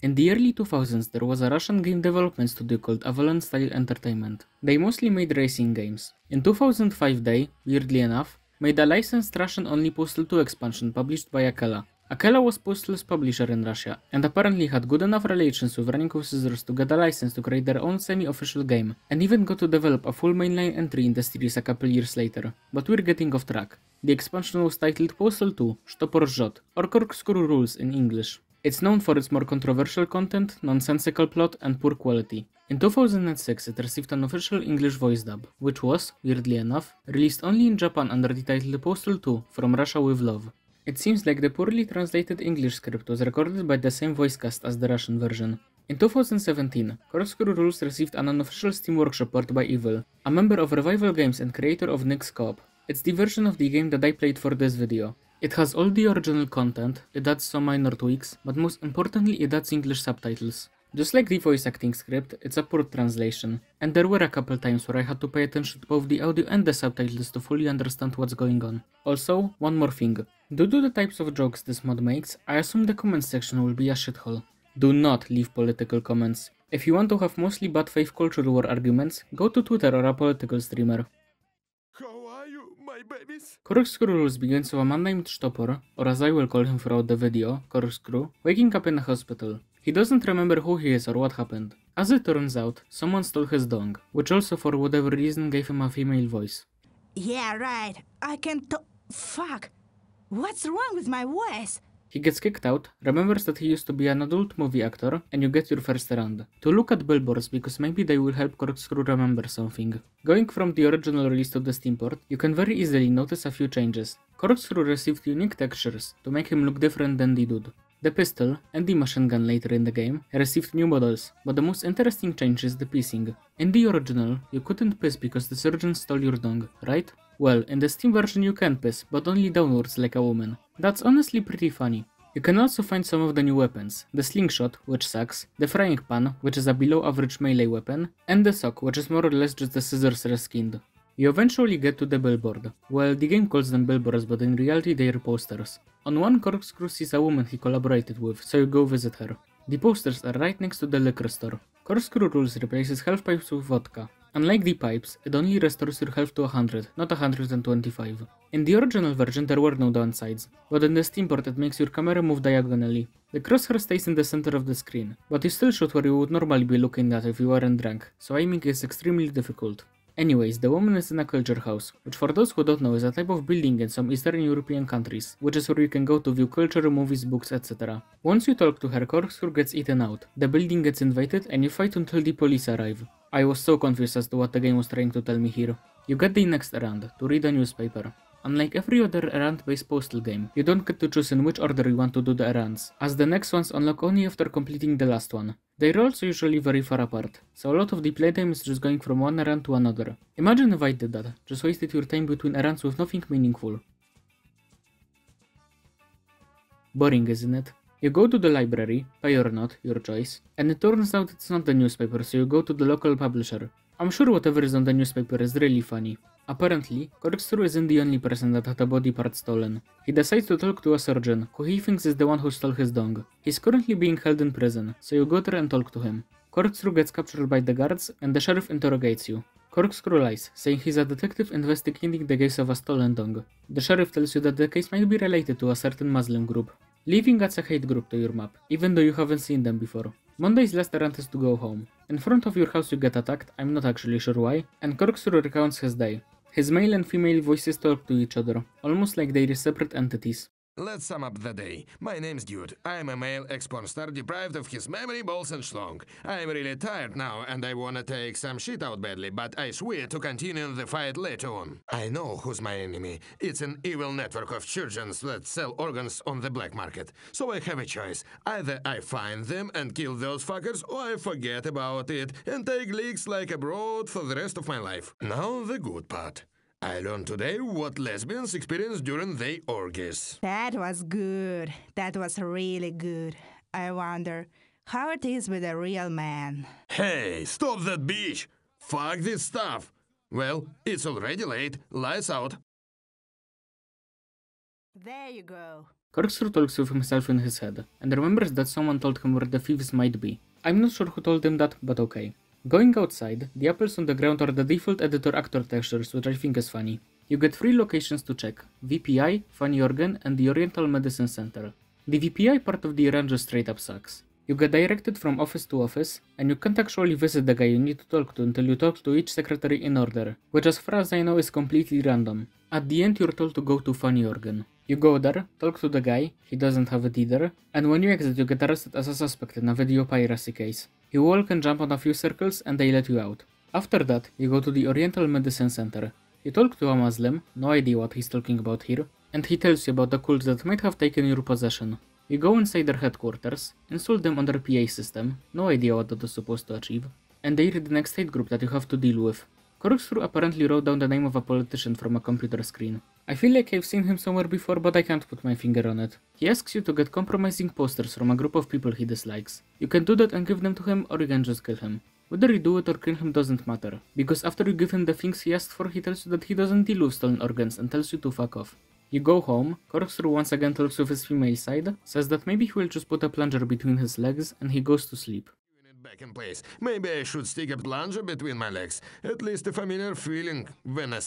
In the early 2000s, there was a Russian game development studio called Avalon Style Entertainment. They mostly made racing games. In 2005, they, weirdly enough, made a licensed Russian-only Postal 2 expansion published by Akella. Akella was Postal's publisher in Russia, and apparently had good enough relations with Running Scissors to get a license to create their own semi-official game, and even got to develop a full mainline entry in the series a couple years later. But we're getting off track. The expansion was titled Postal 2, Shtopor Zhot, or Corkscrew Rules in English. It's known for its more controversial content, nonsensical plot, and poor quality. In 2006, it received an official English voice dub, which was, weirdly enough, released only in Japan under the title Postal 2 From Russia with Love. It seems like the poorly translated English script was recorded by the same voice cast as the Russian version. In 2017, Corkscrew Rules received an unofficial Steam Workshop port by Evil, a member of Revival Games and creator of Nick's Co-op. It's the version of the game that I played for this video. It has all the original content, it adds some minor tweaks, but most importantly it adds English subtitles. Just like the voice acting script, it's a poor translation, and there were a couple times where I had to pay attention to both the audio and the subtitles to fully understand what's going on. Also, one more thing. Due to the types of jokes this mod makes, I assume the comments section will be a shithole. Do not leave political comments. If you want to have mostly bad faith culture war arguments, go to Twitter or a political streamer. Corkscrew Rules begins with a man named Shtopor, or as I will call him throughout the video, Corkscrew, waking up in a hospital. He doesn't remember who he is or what happened. As it turns out, someone stole his dong, which also for whatever reason gave him a female voice. Yeah, right. I can t- Fuck. What's wrong with my voice? He gets kicked out, remembers that he used to be an adult movie actor, and you get your first errand. To look at billboards because maybe they will help Corkscrew remember something. Going from the original release to the Steam port, you can very easily notice a few changes. Corkscrew received unique textures to make him look different than the dude. The pistol, and the machine gun later in the game, received new models, but the most interesting change is the pissing. In the original, you couldn't piss because the surgeon stole your dong, right? Well, in the Steam version you can piss, but only downwards like a woman. That's honestly pretty funny. You can also find some of the new weapons, the slingshot, which sucks, the frying pan, which is a below average melee weapon, and the sock, which is more or less just the scissors reskinned. You eventually get to the billboard. Well, the game calls them billboards, but in reality they are posters. On one corkscrew sees a woman he collaborated with, so you go visit her. The posters are right next to the liquor store. Corkscrew Rules replaces health pipes with vodka. Unlike the pipes, it only restores your health to 100, not 125. In the original version there were no downsides, but in the Steam port it makes your camera move diagonally. The crosshair stays in the center of the screen, but you still shoot where you would normally be looking at if you weren't drunk, so aiming is extremely difficult. Anyways, the woman is in a culture house, which for those who don't know is a type of building in some Eastern European countries, which is where you can go to view culture, movies, books, etc. Once you talk to her, Corkscrew gets eaten out, the building gets invaded, and you fight until the police arrive. I was so confused as to what the game was trying to tell me here. You get the next errand, to read a newspaper. Unlike every other errand-based postal game, you don't get to choose in which order you want to do the errands, as the next ones unlock only after completing the last one. They're also usually very far apart, so a lot of the playtime is just going from one errand to another. Imagine if I did that, just wasted your time between errands with nothing meaningful. Boring, isn't it? You go to the library, pay or not, your choice, and it turns out it's not the newspaper, so you go to the local publisher. I'm sure whatever is on the newspaper is really funny. Apparently, Corkscrew isn't the only person that had a body part stolen. He decides to talk to a surgeon, who he thinks is the one who stole his dong. He's currently being held in prison, so you go there and talk to him. Corkscrew gets captured by the guards, and the sheriff interrogates you. Corkscrew lies, saying he's a detective investigating the case of a stolen dong. The sheriff tells you that the case might be related to a certain Muslim group. Leaving adds a hate group to your map, even though you haven't seen them before. Monday's last errand is to go home. In front of your house you get attacked, I'm not actually sure why, and Corkscrew recounts his day. His male and female voices talk to each other, almost like they're separate entities. Let's sum up the day. My name's Dude. I'm a male ex-porn star deprived of his memory, balls, and schlong. I'm really tired now, and I wanna take some shit out badly, but I swear to continue the fight later on. I know who's my enemy. It's an evil network of surgeons that sell organs on the black market. So I have a choice. Either I find them and kill those fuckers, or I forget about it and take leaks like a broad for the rest of my life. Now the good part. I learned today what lesbians experience during their orgies. That was good. That was really good. I wonder how it is with a real man. Hey, stop that bitch! Fuck this stuff! Well, it's already late. Lights out. There you go. Corkscrew talks with himself in his head, and remembers that someone told him where the thieves might be. I'm not sure who told him that, but okay. Going outside, the apples on the ground are the default editor actor textures, which I think is funny. You get three locations to check, VPI, Funny Organ, and the Oriental Medicine Center. The VPI part of the errand straight up sucks. You get directed from office to office, and you can't actually visit the guy you need to talk to until you talk to each secretary in order, which as far as I know is completely random. At the end you're told to go to Funny Organ. You go there, talk to the guy, he doesn't have it either, and when you exit you get arrested as a suspect in a video piracy case. You walk and jump on a few circles and they let you out. After that, you go to the Oriental Medicine Center. You talk to a Muslim, no idea what he's talking about here, and he tells you about the cult that might have taken your possession. You go inside their headquarters, insult them on their PA system, no idea what that was supposed to achieve, and they read the next hate group that you have to deal with. Corkscrew apparently wrote down the name of a politician from a computer screen. I feel like I've seen him somewhere before, but I can't put my finger on it. He asks you to get compromising posters from a group of people he dislikes. You can do that and give them to him, or you can just kill him. Whether you do it or kill him doesn't matter, because after you give him the things he asked for, he tells you that he doesn't deal with stolen organs and tells you to fuck off. You go home, Corkscrew once again talks with his female side, says that maybe he will just put a plunger between his legs, and he goes to sleep. Back in place. Maybe I should stick a plunger between my legs. At least a familiar feeling when I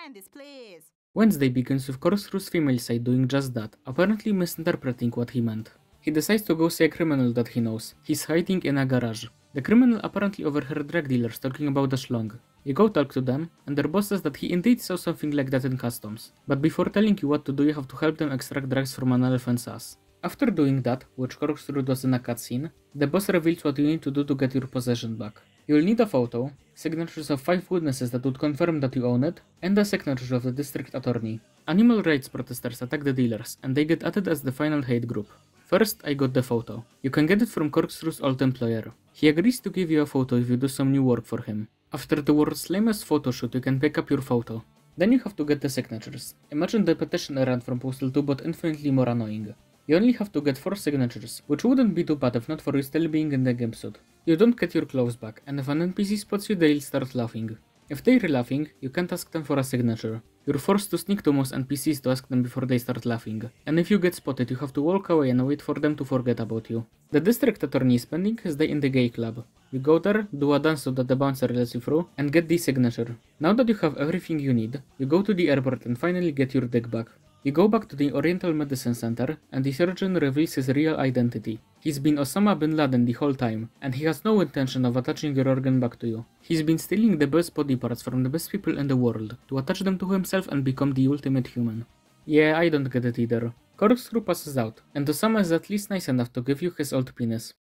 sleep. Sandys, please. Wednesday begins with Corkscrew's female side doing just that, apparently misinterpreting what he meant. He decides to go see a criminal that he knows. He's hiding in a garage. The criminal apparently overheard drug dealers talking about the schlong. You go talk to them, and their boss says that he indeed saw something like that in customs. But before telling you what to do, you have to help them extract drugs from an elephant's ass. After doing that, which Corkscrew does in a cutscene, the boss reveals what you need to do to get your possession back. You will need a photo, signatures of 5 witnesses that would confirm that you own it, and a signature of the district attorney. Animal rights protesters attack the dealers, and they get added as the final hate group. First, I got the photo. You can get it from Corkscrew's old employer. He agrees to give you a photo if you do some new work for him. After the world's lamest photo shoot, you can pick up your photo. Then you have to get the signatures. Imagine the petition errand from Postal 2 but infinitely more annoying. You only have to get 4 signatures, which wouldn't be too bad if not for you still being in the game suit. You don't get your clothes back, and if an NPC spots you they'll start laughing. If they're laughing, you can't ask them for a signature. You're forced to sneak to most NPCs to ask them before they start laughing. And if you get spotted, you have to walk away and wait for them to forget about you. The district attorney is spending his day in the gay club. You go there, do a dance so that the bouncer lets you through, and get the signature. Now that you have everything you need, you go to the airport and finally get your dick back. You go back to the Oriental Medicine Center, and the surgeon reveals his real identity. He's been Osama bin Laden the whole time, and he has no intention of attaching your organ back to you. He's been stealing the best body parts from the best people in the world, to attach them to himself and become the ultimate human. Yeah, I don't get it either. Corkscrew passes out, and Osama is at least nice enough to give you his old penis.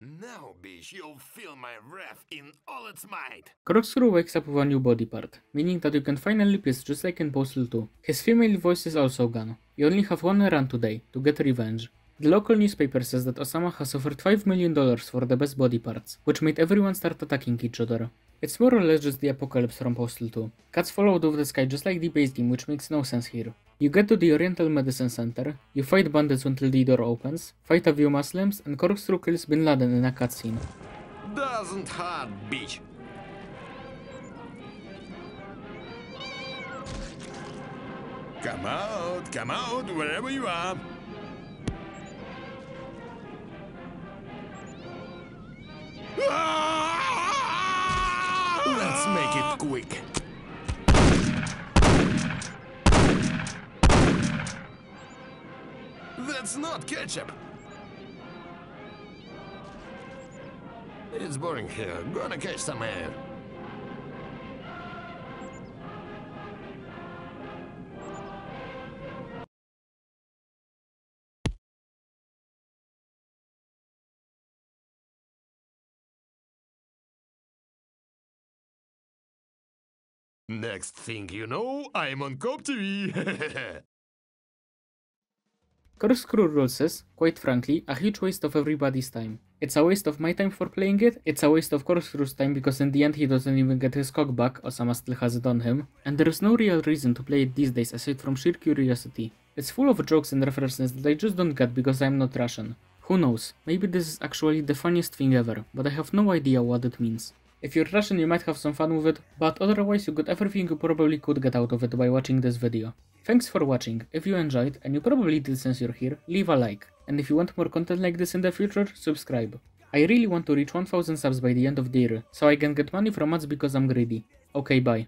Now, bitch, you'll feel my wrath in all its might. Corkscrew wakes up with a new body part, meaning that you can finally piss just like in Postal 2. His female voice is also gone. You only have one run today, to get revenge. The local newspaper says that Osama has offered $5 million for the best body parts, which made everyone start attacking each other. It's more or less just the apocalypse from Postal 2. Cats fall out of the sky just like the base game, which makes no sense here. You get to the Oriental Medicine Center, you fight bandits until the door opens, fight a few Muslims, and Corkscrew kills Bin Laden in a cutscene. Doesn't hurt, bitch. Come out, come out, wherever you are. Let's make it quick. That's not ketchup. It's boring here. Gonna catch some air. Next thing you know, I'm on Cop TV. Corkscrew Rules is, quite frankly, a huge waste of everybody's time. It's a waste of my time for playing it, it's a waste of Corkscrew's time because in the end he doesn't even get his cock back, Osama still has it on him, and there is no real reason to play it these days aside from sheer curiosity. It's full of jokes and references that I just don't get because I'm not Russian. Who knows, maybe this is actually the funniest thing ever, but I have no idea what it means. If you're Russian you might have some fun with it, but otherwise you got everything you probably could get out of it by watching this video. Thanks for watching, if you enjoyed, and you probably did since you're here, leave a like, and if you want more content like this in the future, subscribe. I really want to reach 1000 subs by the end of the year, so I can get money from ads because I'm greedy. Okay, bye.